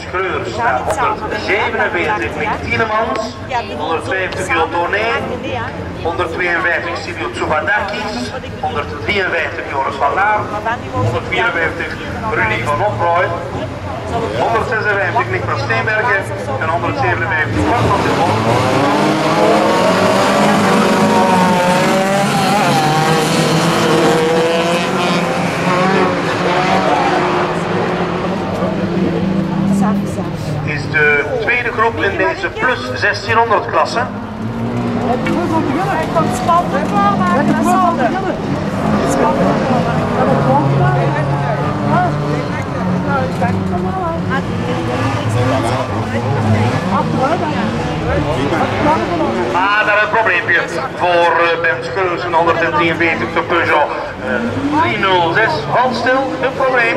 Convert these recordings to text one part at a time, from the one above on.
Schreurs staat 147 Nick Tielemans, 150 kilo Toné, 152 Silvio Tsubadakis, 153 Joris van Laar, 154 Rudy van Oprooy, 156 Nick van Steenbergen en 157 Bart van Tilbon. Is de tweede groep in deze plus 1600 klasse. Maar daar een probleempje voor Ben Schreus, een 143 de Peugeot uh, 306. Halt stil, een probleem.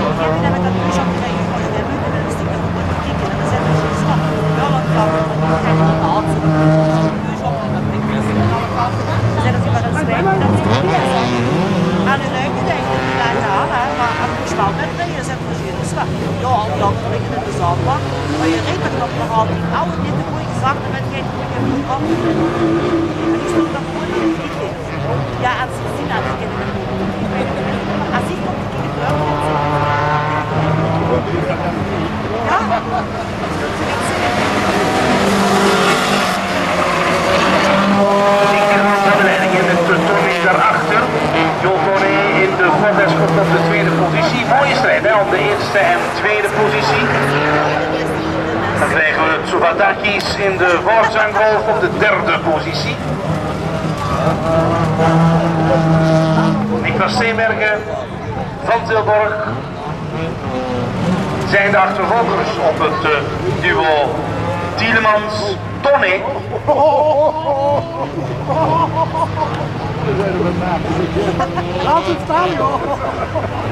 Maar je reed dat nog nog altijd. Oude dit de goeie gezachte met geen goeie muziek. En die stond dan gewoon in het liedje. Ja, als ze zien aan de kinderen. Als ik ik. Linkerhand de het Tony daarachter. Jolvone in de op de tweede positie. Mooie strijd hè, om de eerste en tweede positie. Dan krijgen we Tsubadakis in de voorzanggolf op de derde positie. Niklas Steenbergen van Tilburg zijn de achtervolgers op het uh, duo Tielemans Tonne. Laat het staan, joh.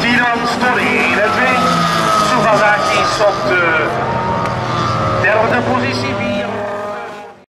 Tielemans Tonne 1 en 2. Tsubadakis op de derde positie.